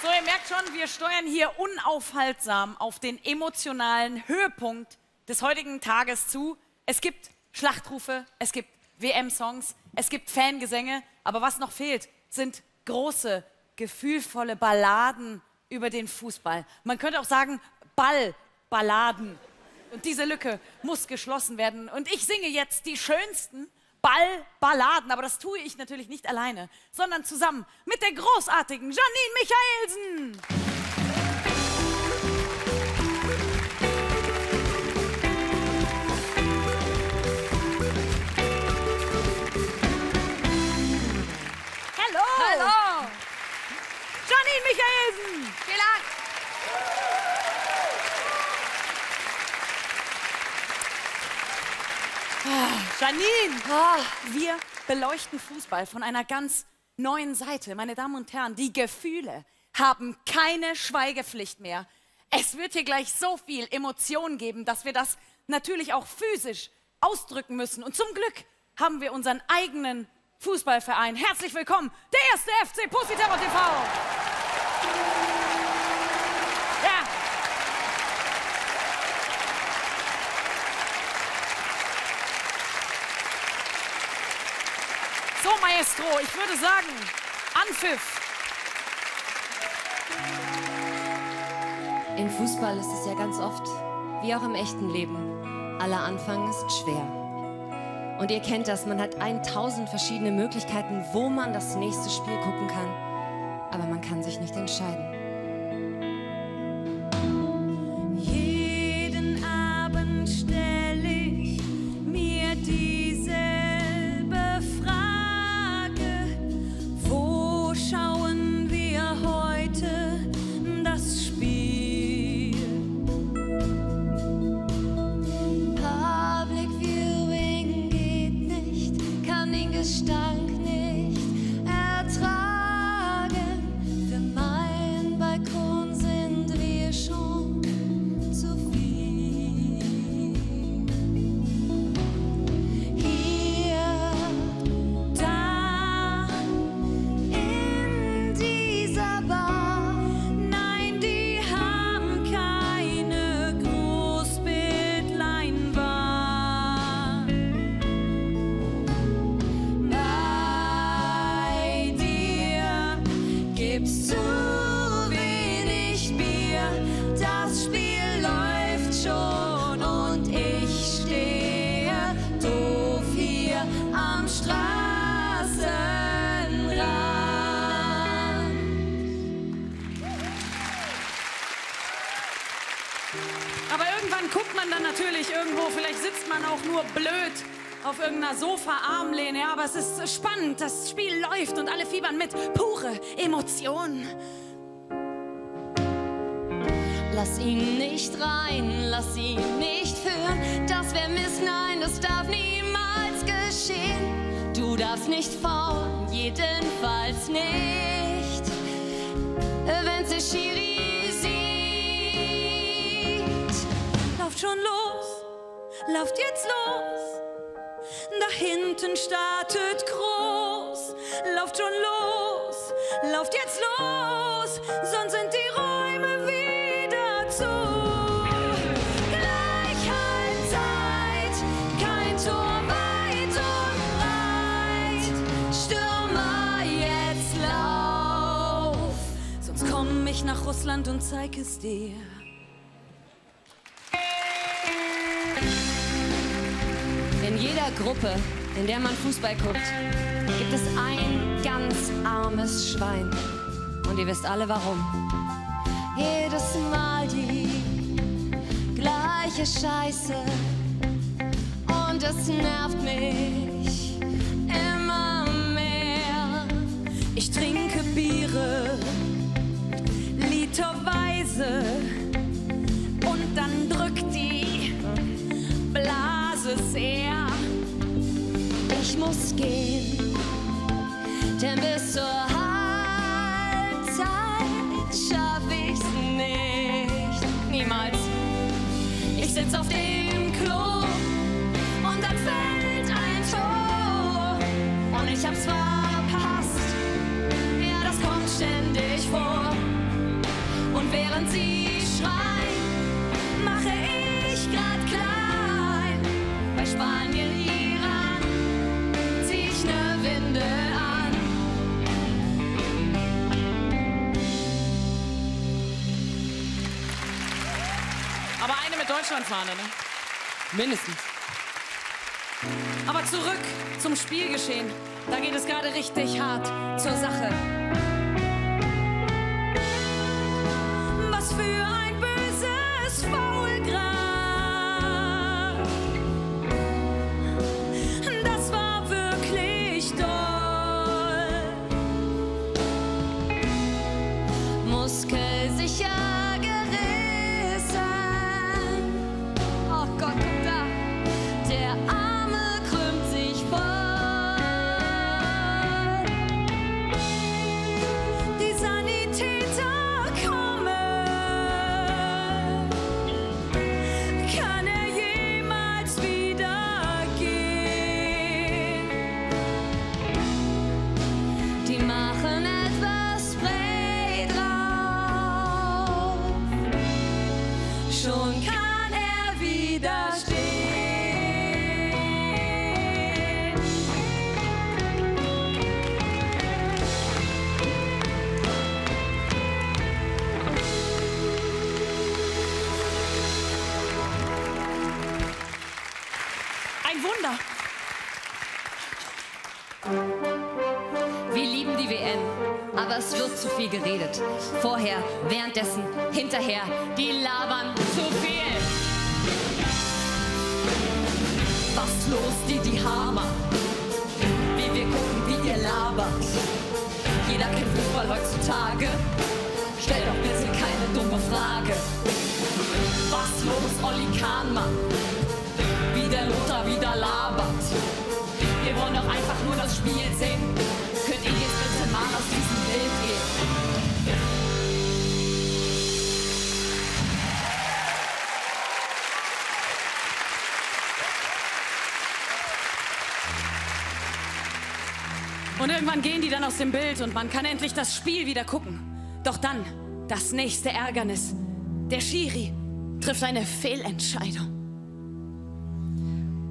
So, ihr merkt schon, wir steuern hier unaufhaltsam auf den emotionalen Höhepunkt des heutigen Tages zu. Es gibt Schlachtrufe, es gibt WM-Songs, es gibt Fangesänge, aber was noch fehlt, sind große, gefühlvolle Balladen über den Fußball. Man könnte auch sagen Ballballaden. Und diese Lücke muss geschlossen werden. Und ich singe jetzt die schönsten Ballballaden, aber das tue ich natürlich nicht alleine, sondern zusammen mit der großartigen Janine Michaelsen. Janine! Ah, Wir beleuchten Fußball von einer ganz neuen Seite. Meine Damen und Herren, die Gefühle haben keine Schweigepflicht mehr. Es wird hier gleich so viel Emotion geben, dass wir das natürlich auch physisch ausdrücken müssen. Und zum Glück haben wir unseren eigenen Fußballverein. Herzlich willkommen, der erste FC Positerror TV. Ja. So, Maestro, ich würde sagen, Anpfiff. Im Fußball ist es ja ganz oft, wie auch im echten Leben, aller Anfang ist schwer. Und ihr kennt das, man hat 1000 verschiedene Möglichkeiten, wo man das nächste Spiel gucken kann, aber man kann sich nicht entscheiden. Und ich stehe doof hier am Straßenrand. Aber irgendwann guckt man dann natürlich irgendwo, vielleicht sitzt man auch nur blöd auf irgendeiner Sofa-Armlehne. Ja, aber es ist spannend, das Spiel läuft und alle fiebern mit. Pure Emotion. Lass ihn nicht rein, lass ihn nicht Mist, nein, das darf niemals geschehen. Du darfst nicht faulen, jedenfalls nicht, wenn's der Schiri sieht. Lauft schon los, lauft jetzt los. Da hinten startet groß. Lauft schon los, lauft jetzt los. Sonst sind die Räume wieder zu. Russland und zeig es dir. In jeder Gruppe, in der man Fußball guckt, gibt es ein ganz armes Schwein. Und ihr wisst alle warum. Jedes Mal die gleiche Scheiße. Und es nervt mich sie schreien, mache ich grad klein. Bei Spanien, Iran zieh ich ne Winde an. Aber eine mit Deutschlandfahne, ne? Mindestens. Aber zurück zum Spielgeschehen. Da geht es gerade richtig hart zur Sache. Was für ein Schon kann er wieder stehen. Ein Wunder. Aber es wird zu viel geredet. Vorher, währenddessen, hinterher, die labern zu viel. Was los, die, die Hammer? Wie wir gucken, wie ihr labert. Jeder kennt Fußball heutzutage. Stell doch bitte keine dumme Frage. Was los, Olli Kahnmann? Wie der Lothar wieder labert. Wir wollen doch einfach nur das Spiel sehen. Und irgendwann gehen die dann aus dem Bild und man kann endlich das Spiel wieder gucken. Doch dann das nächste Ärgernis. Der Schiri trifft eine Fehlentscheidung.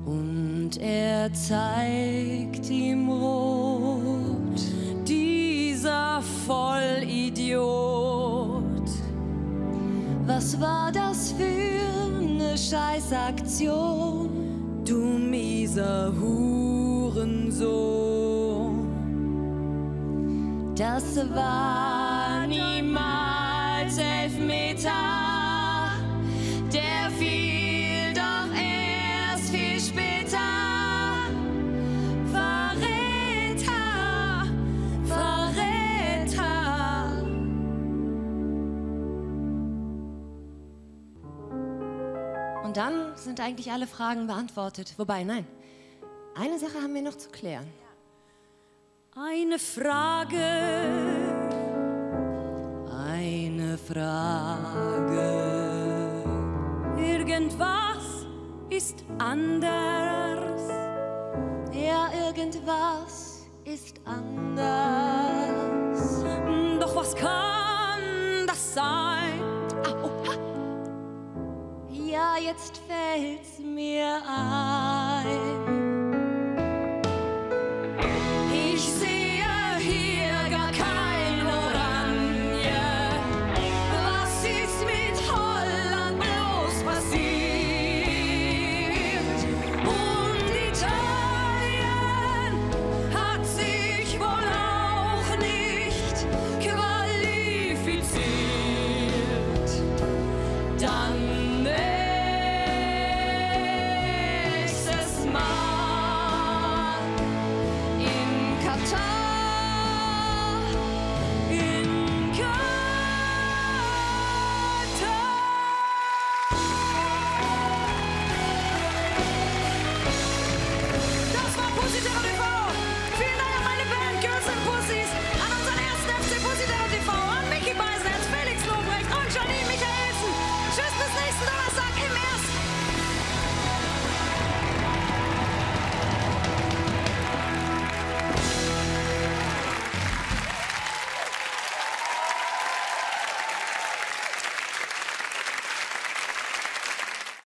Und er zeigt ihm rot. Dieser Vollidiot. Was war das für eine Scheißaktion? Du mieser Hurensohn. Das war niemals Elfmeter. Der fiel doch erst viel später. Verräter, Verräter. Und dann sind eigentlich alle Fragen beantwortet. Wobei, nein. Eine Sache haben wir noch zu klären. Eine Frage. Eine Frage. Irgendwas ist anders. Ja, irgendwas ist anders. Doch was kann das sein? Ja, jetzt fällt's mir ein.